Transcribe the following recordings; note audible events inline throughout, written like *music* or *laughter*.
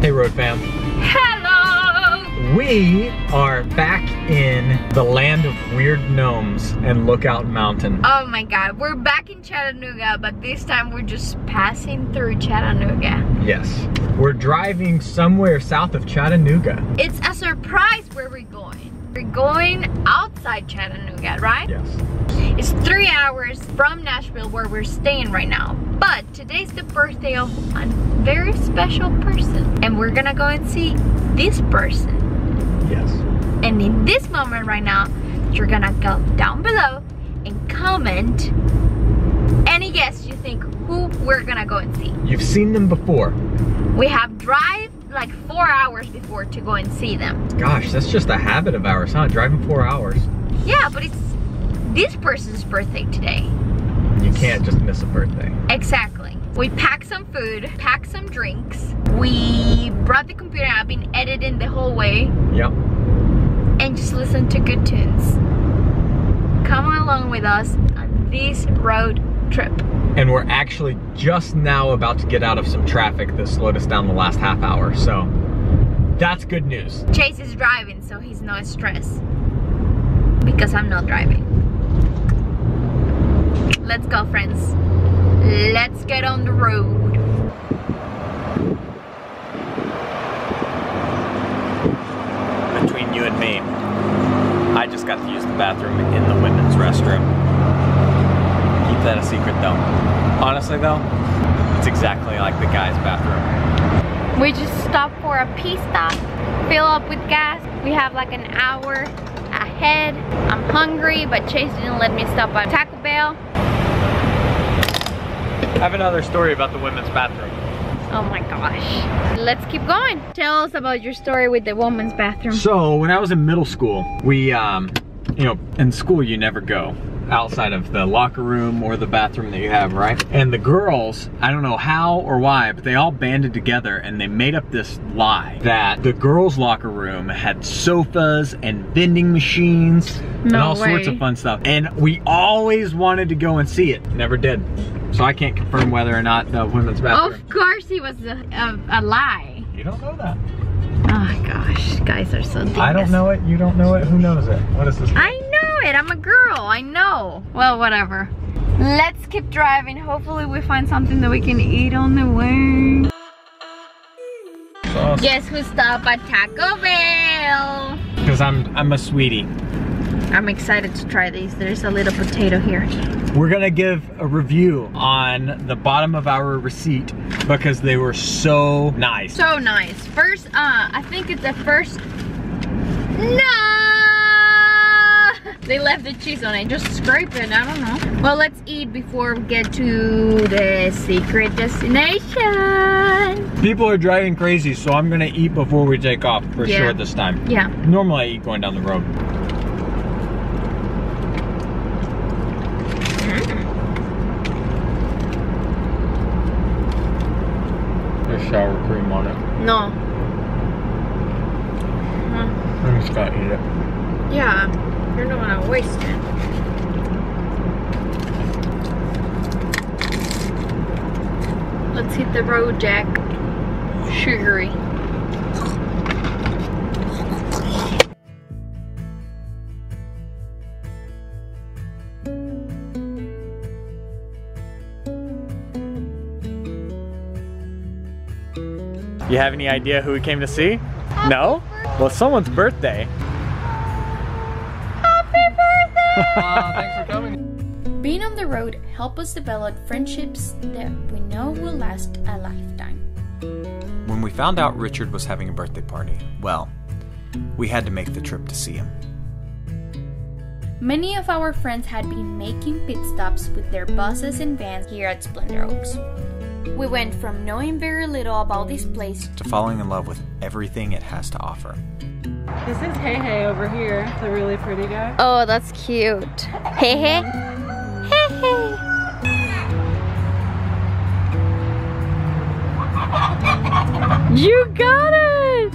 Hey Road Fam. Hello! We are back in the land of weird gnomes and Lookout Mountain. Oh my god, we're back in Chattanooga, but this time we're just passing through Chattanooga. Yes. We're driving somewhere south of Chattanooga. It's a surprise where we're going. We're going outside Chattanooga, right? Yes. It's three hours from Nashville where we're staying right now. But today's the birthday of a very special person. And we're gonna go and see this person. Yes. And in this moment right now, you're gonna go down below and comment any guess you think who we're gonna go and see. You've seen them before. We have drive like four hours before to go and see them. Gosh, that's just a habit of ours, huh? Driving four hours. Yeah, but it's this person's birthday today. You can't just miss a birthday. Exactly. We packed some food, packed some drinks. We brought the computer. I've been editing the whole way Yep. and just listen to good tunes. Come along with us on this road trip. And we're actually just now about to get out of some traffic that slowed us down the last half hour, so that's good news. Chase is driving, so he's not stressed because I'm not driving. Let's go, friends. Let's get on the road. Between you and me, I just got to use the bathroom in the women's restroom. Keep that a secret though. Honestly though, it's exactly like the guy's bathroom. We just stopped for a pee stop, fill up with gas. We have like an hour ahead. I'm hungry, but Chase didn't let me stop at Taco Bell. I have another story about the women's bathroom. Oh my gosh. Let's keep going. Tell us about your story with the woman's bathroom. So when I was in middle school, we, um, you know, in school you never go outside of the locker room or the bathroom that you have, right? And the girls, I don't know how or why, but they all banded together and they made up this lie that the girls' locker room had sofas and vending machines and No all sorts of fun stuff. And we always wanted to go and see it. Never did. So I can't confirm whether or not the women's bathroom. Of course it was a, a, a lie. You don't know that. Oh gosh, guys are so dingus. I don't know it, you don't know it, who knows it? What is this? I it, I'm a girl, I know. Well, whatever. Let's keep driving. Hopefully we find something that we can eat on the way. sauce? Guess who stopped at Taco Bell? Because I'm I'm a sweetie. I'm excited to try these. There's a little potato here. We're gonna give a review on the bottom of our receipt because they were so nice. So nice. First, uh, I think it's the first. No! They left the cheese on it. Just scrape it. I don't know. Well, let's eat before we get to the secret destination. People are driving crazy, so I'm gonna eat before we take off for Yeah. sure this time. Yeah. Normally I eat going down the road. Mm-hmm. There's sour cream on it. No. I'm just gonna eat it. Yeah. You're not gonna waste it. Let's hit the road, Jack. Sugary. You have any idea who we came to see? No? Well, it's someone's birthday. Happy thanks for coming. Being on the road help us develop friendships that we know will last a lifetime. When we found out Richard was having a birthday party, well, we had to make the trip to see him. Many of our friends had been making pit stops with their buses and vans here at Splendor Oaks. We went from knowing very little about this place To falling in love with everything it has to offer. This is Hey Hey over here, the really pretty guy. Oh, that's cute. Hey, hey. Hey, hey. You got it!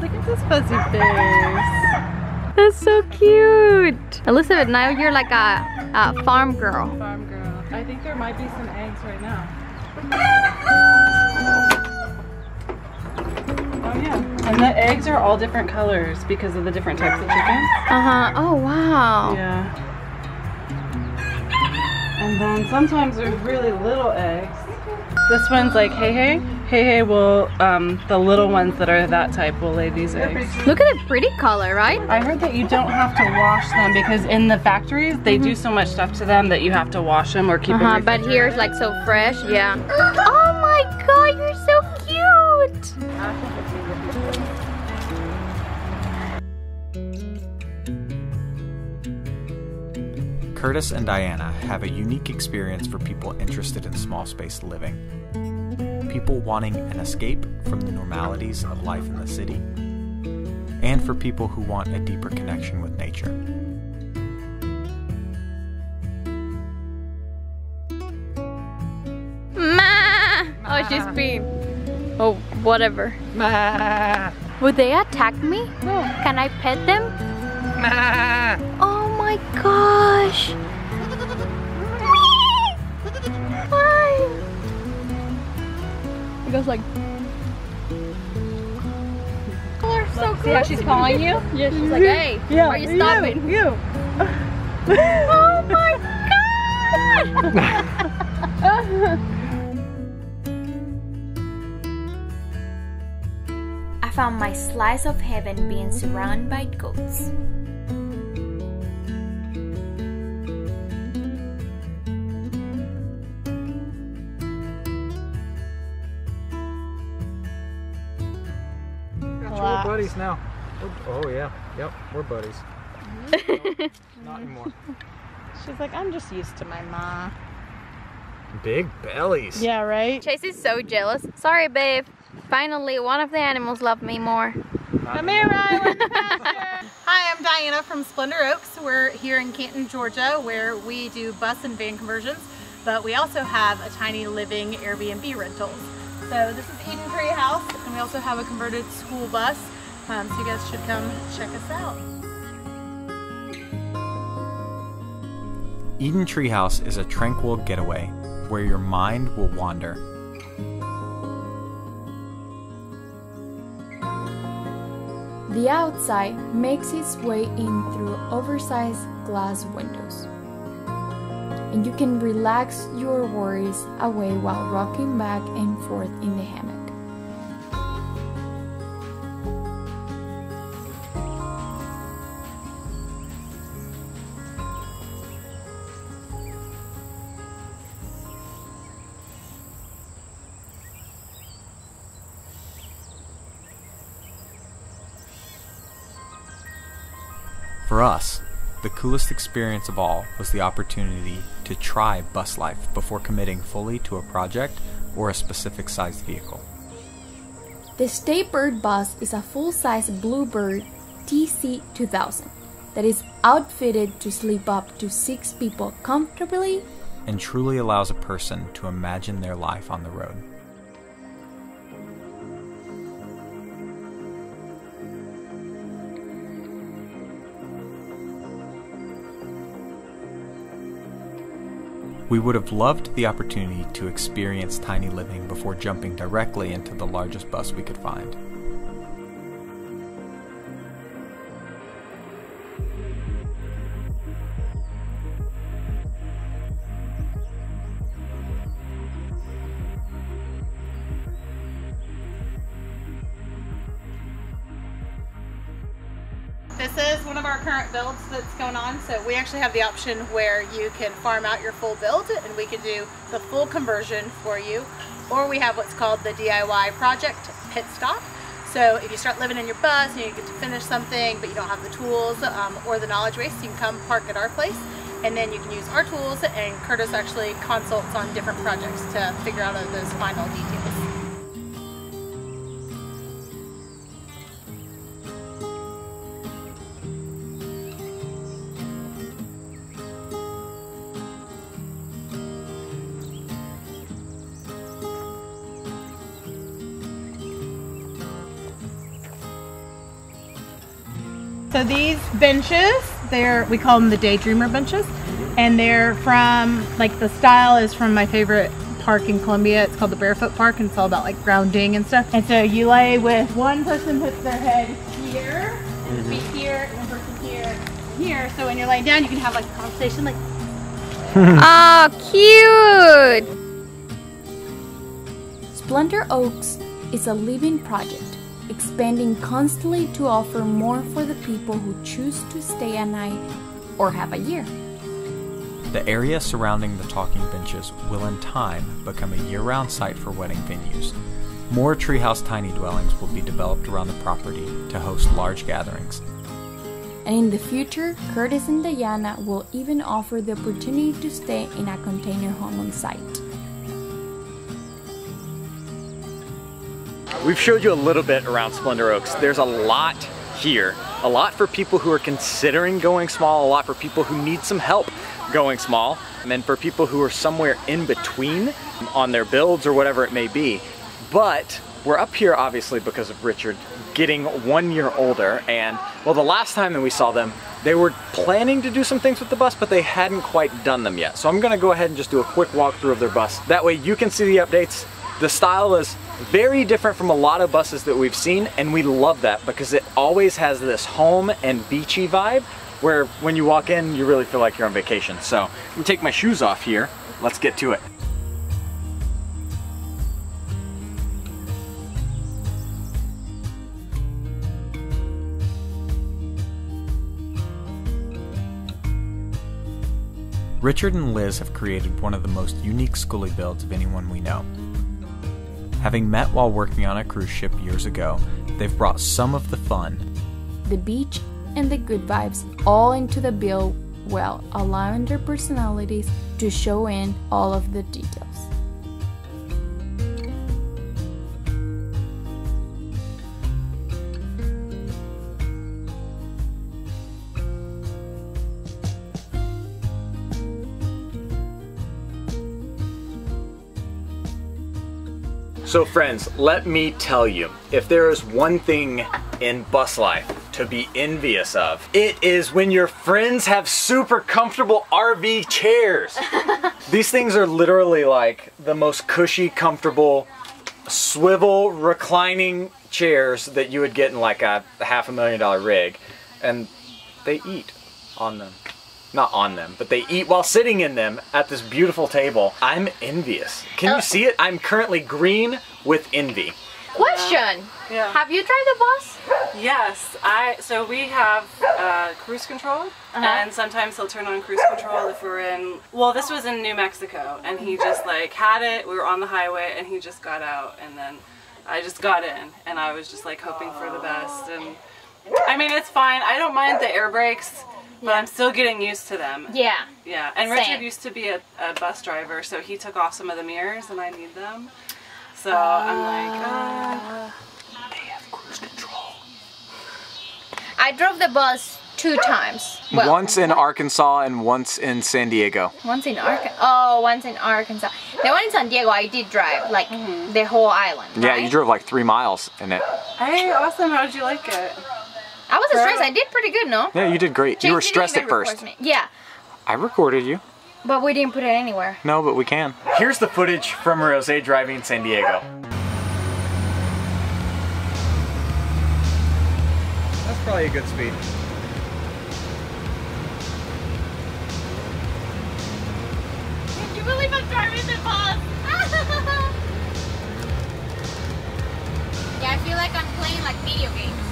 Look at this fuzzy face. That's so cute. Elizabeth, now you're like a, a farm girl. Farm girl. I think there might be some eggs right now. And the eggs are all different colors because of the different types of chickens. Uh-huh. Oh, wow. Yeah. And then sometimes there's really little eggs. This one's like hey hey. Hey hey will um the little ones that are that type will lay these eggs. Look at the pretty color, right? I heard that you don't have to wash them because in the factories they do so much stuff to them that you have to wash them or keep Uh-huh, them but here's like so fresh, yeah. *gasps* Oh Kurtis and Dayana have a unique experience for people interested in small space living. People wanting an escape from the normalities of life in the city, and for people who want a deeper connection with nature. Ma! Oh, she's being. Oh, whatever. Ma! Would they attack me? No. Can I pet them? Ma! Oh my gosh! Hi. It goes like. They're so See how she's calling you? Yeah, she's like, hey, why are you stopping? You. Oh my *laughs* god! I found my slice of heaven being surrounded by goats. Buddies now. oh yeah, yep, we're buddies. *laughs* Not anymore. She's like, I'm just used to my ma. Big bellies. Yeah, right? Chase is so jealous. Sorry, babe. Finally, one of the animals loved me more. Come here, Rylan. Hi, I'm Dayana from Splendor Oaks. We're here in Canton, Georgia, where we do bus and van conversions, but we also have a tiny living Airbnb rentals. So this is Eden Tree House, and we also have a converted school bus. Um, so you guys should come check us out. Eden Treehouse is a tranquil getaway where your mind will wander. The outside makes its way in through oversized glass windows. And you can relax your worries away while rocking back and forth in the hammock. For us, the coolest experience of all was the opportunity to try bus life before committing fully to a project or a specific sized vehicle. The Stay Bird bus is a full-size Bluebird TC2000 that is outfitted to sleep up to six people comfortably and truly allows a person to imagine their life on the road. We would have loved the opportunity to experience tiny living before jumping directly into the largest bus we could find. Actually have the option where you can farm out your full build and we can do the full conversion for you. Or we have what's called the DIY project pit stop. So if you start living in your bus and you get to finish something but you don't have the tools um, or the knowledge base, you can come park at our place and then you can use our tools and Kurtis actually consults on different projects to figure out those final details. So these benches, they're we call them the Daydreamer benches, and they're from like the style is from my favorite park in Colombia. It's called the Barefoot Park and it's all about like grounding and stuff. And so you lay with one person puts their head here, and feet here, and one person here, here. So when you're laying down, you can have like a conversation like *laughs* Oh, cute! Splendor Oaks is a living project, expanding constantly to offer more for the people who choose to stay a night or have a year. The area surrounding the talking benches will in time become a year round site for wedding venues. More treehouse tiny dwellings will be developed around the property to host large gatherings. And in the future, Kurtis and Dayana will even offer the opportunity to stay in a container home on site. We've showed you a little bit around Splendor Oaks. There's a lot here. A lot for people who are considering going small, a lot for people who need some help going small, and for people who are somewhere in between on their builds or whatever it may be. But we're up here obviously because of Richard getting one year older and well the last time that we saw them they were planning to do some things with the bus but they hadn't quite done them yet so I'm gonna go ahead and just do a quick walkthrough of their bus that way you can see the updates the style is very different from a lot of buses that we've seen and we love that because it always has this home and beachy vibe where when you walk in you really feel like you're on vacation. So I'm gonna take my shoes off here. Let's get to it. Richard and Liz have created one of the most unique skoolie builds of anyone we know. Having met while working on a cruise ship years ago, they've brought some of the fun, The beach and the good vibes all into the bill while allowing their personalities to show in all of the details. So friends, let me tell you, if there is one thing in bus life to be envious of, it is when your friends have super comfortable RV chairs. *laughs* These things are literally like the most cushy, comfortable, swivel reclining chairs that you would get in like a half a million dollar rig. And they eat on them not on them, but they eat while sitting in them at this beautiful table. I'm envious. Can you see it? I'm currently green with envy. Question. Yeah. Have you tried the bus? Yes, I. So we have uh, cruise control, and sometimes he'll turn on cruise control if we're in. Well, this was in New Mexico, and he just like had it. We were on the highway, and he just got out, and then I just got in, and I was just like hoping for the best. And I mean, it's fine. I don't mind the air brakes, but I'm still getting used to them. Yeah. Yeah, and Same. Richard used to be a, a bus driver, so he took off some of the mirrors, and I need them. So I'm like, uh, I drove the bus two times. Well, once in Arkansas and once in San Diego. Once in Arkansas. Oh, once in Arkansas. The one in San Diego, I did drive like the whole island. Yeah, right? you drove like three miles in it. hey, awesome! How did you like it? I wasn't stressed. I did pretty good, no? Yeah, you did great. you were stressed didn't at first. me. Yeah, I recorded you. but we didn't put it anywhere. No, but we can. Here's the footage from Rose driving in San Diego. That's probably a good speed. Can you believe I'm driving the bus? *laughs* yeah, I feel like I'm playing like video games.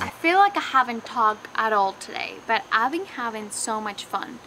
I feel like I haven't talked at all today, but I've been having so much fun.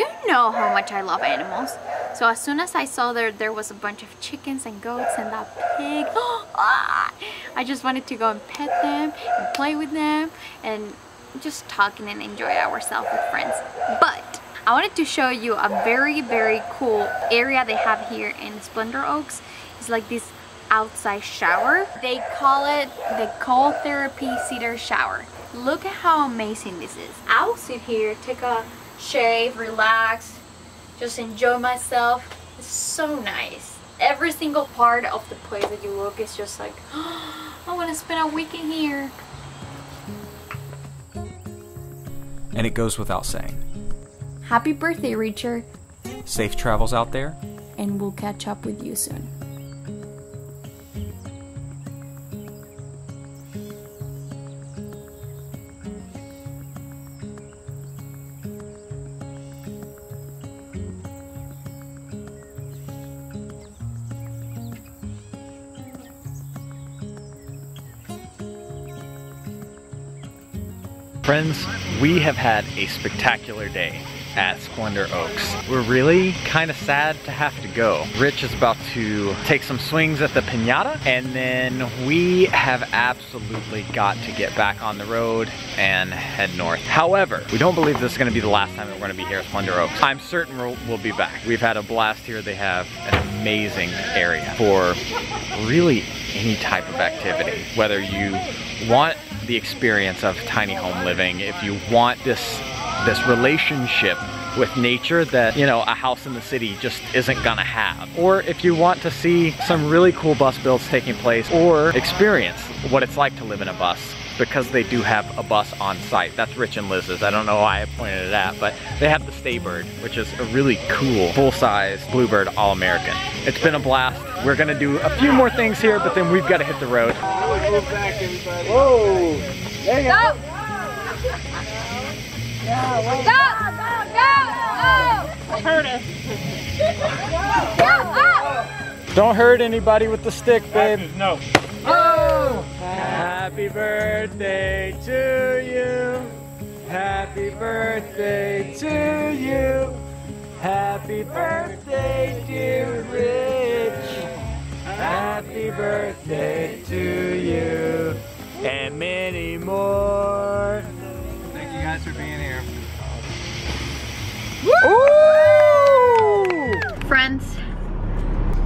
You know how much I love animals. So as soon as I saw there there was a bunch of chickens and goats and that pig, *gasps* ah, I just wanted to go and pet them and play with them and just talking and enjoy ourselves with friends. But I wanted to show you a very very cool area they have here in Splendor Oaks. It's like this outside shower. They call it the cold therapy cedar shower. Look at how amazing this is. I will sit here, take a shave, relax, just enjoy myself. It's so nice. Every single part of the place that you look is just like, oh, *gasps* I want to spend a week in here. And it goes without saying. Happy birthday, Richard, Safe travels out there, and we'll catch up with you soon. Friends, we have had a spectacular day at Splendor Oaks. We're really kind of sad to have to go. Rich is about to take some swings at the pinata and then we have absolutely got to get back on the road and head north. However, we don't believe this is gonna be the last time that we're gonna be here at Splendor Oaks. I'm certain we'll, we'll be back. We've had a blast here. They have an amazing area for really any type of activity, whether you want the experience of tiny home living, if you want this this relationship with nature that, you know, a house in the city just isn't gonna have. Or if you want to see some really cool bus builds taking place or experience what it's like to live in a bus because they do have a bus on site. That's Rich and Liz's. I don't know why I pointed it at, but they have the Staybird, which is a really cool, full-size Bluebird All-American. It's been a blast. We're gonna do a few more things here, but then we've gotta hit the road. Whoa! There you go. Go! Go! Go! Heard it. Go! Go! Don't hurt anybody with the stick, babe. No. Happy birthday to you. Happy birthday to you. Happy birthday, dear Rich. Happy birthday to you. And many more.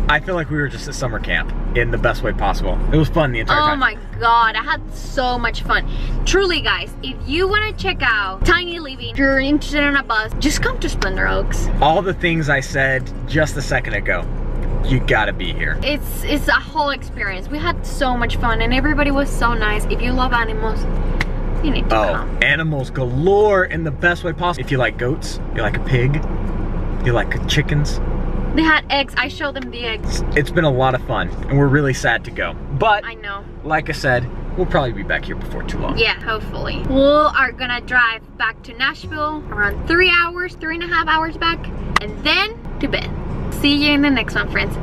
I feel like we were just at summer camp in the best way possible. It was fun the entire oh time. Oh my god, I had so much fun. Truly guys, if you want to check out Tiny Living, if you're interested in a bus, just come to Splendor Oaks. All the things I said just a second ago, you gotta be here. It's it's a whole experience. We had so much fun and everybody was so nice. If you love animals, you need to Oh, come. animals galore in the best way possible. If you like goats, you like a pig, you like chickens. They had eggs. I showed them the eggs. It's been a lot of fun, and we're really sad to go. But, I know. like I said, we'll probably be back here before too long. Yeah, hopefully. We are gonna drive back to Nashville around three hours, three and a half hours back, and then to bed. See you in the next one, friends.